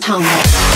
tongue.